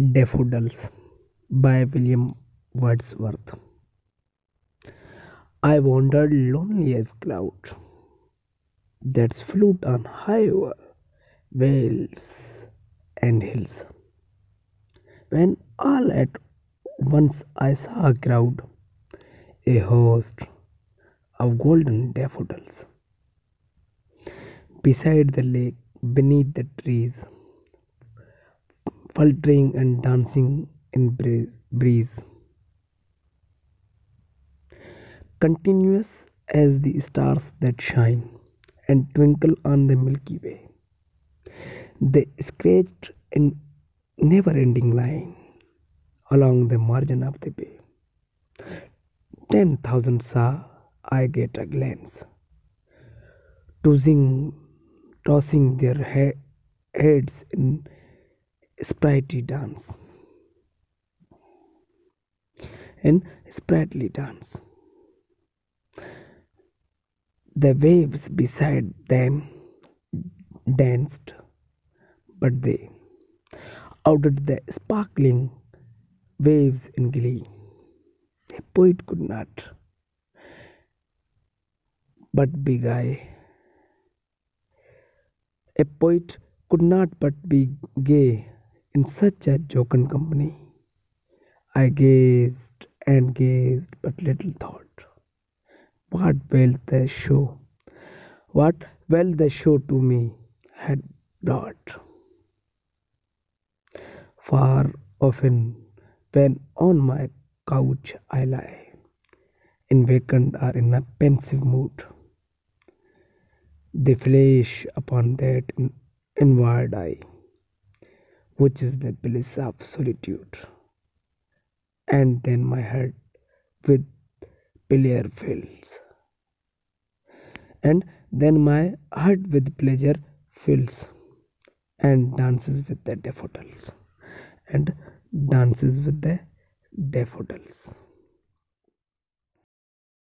Daffodils by William Wordsworth. I wandered lonely as a cloud that float on high vales and hills. When all at once I saw a crowd, a host of golden daffodils, beside the lake, beneath the trees, fluttering and dancing in breeze, continuous as the stars that shine and twinkle on the Milky Way. They scratched in never-ending line along the margin of the bay. Ten thousand saw I get a glance, tossing, tossing their he- heads in sprightly dance. and sprightly dance. The waves beside them danced, but they outdid the sparkling waves in glee. A poet could not but be gay. A poet could not but be gay in such a jocund company. I gazed and gazed, but little thought. What will the show, what will the show to me? had brought. Far often, when on my couch I lie, in vacant or in a pensive mood, they flash upon that inward eye, which is the bliss of solitude, and then my heart with pleasure fills, and then my heart with pleasure fills, and dances with the daffodils, and dances with the daffodils.